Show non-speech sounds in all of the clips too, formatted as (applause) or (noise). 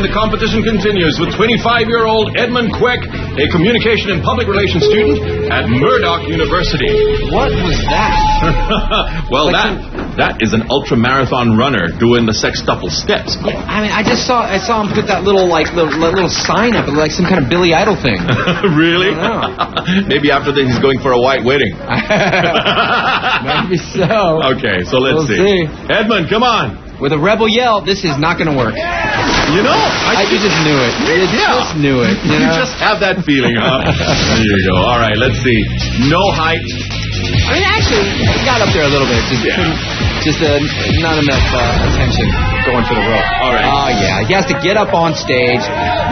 And the competition continues with 25-year-old Edmond Kwek, a communication and public relations student at Murdoch University. What was that? (laughs) well, that that is an ultra marathon runner doing the sextuple steps. I mean, I just saw I saw him put that little like little, little sign up, like some kind of Billy Idol thing. (laughs) really? (laughs) Maybe after this he's going for a white wedding. Maybe so. Okay, so let's We'll see. Edmund, come on. With a rebel yell, this is not going to work. You know, I, you just knew it. You Yeah. just knew it. You, You know? just have that feeling, huh? (laughs) there you go. All right, let's see. No height. I mean, actually, it got up there a little bit. Just Yeah. couldn't, just uh, not enough uh, attention going for the rope. All right. Oh yeah, he has to get up on stage.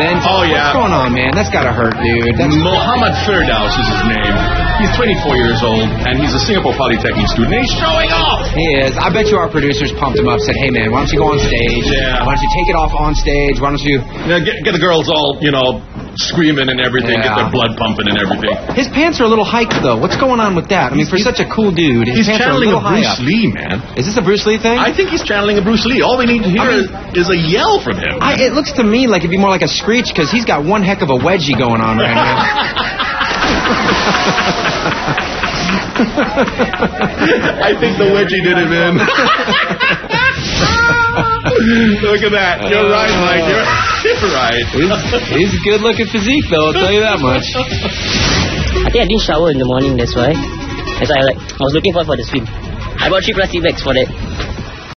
Then. Oh, yeah. What's going on, man? That's gotta hurt, dude. That's Muhammad Firdaus is his name. He's 24 years old, and he's a Singapore Polytechnic student. He's showing off. He is. I bet you our producers pumped him up. Said, "Hey, man, why don't you go on stage? Yeah. Why don't you take it off on stage? Why don't you?" Now, get, get the girls all, you know, screaming and everything, yeah. get Yeah. their blood pumping and everything. His pants are a little hiked, though. What's going on with that? I mean, for such a cool dude, his He's pants are a channeling a Bruce. Lee, man. Is this a Bruce Lee thing? I think he's channeling a Bruce Lee. All we need to hear I mean- is, is a yell from him. I, it looks to me like it'd be more like a screech because he's got one heck of a wedgie going on right now. (laughs) I think the wedgie did him in. Look at that. You're uh, right, Mike. You're, you're (laughs) right. he's, he's a good-looking physique, though. I'll tell you that much. I think I didn't shower in the morning, that's why. That's why I like I was looking forward for the swim. I bought three plastic bags for that.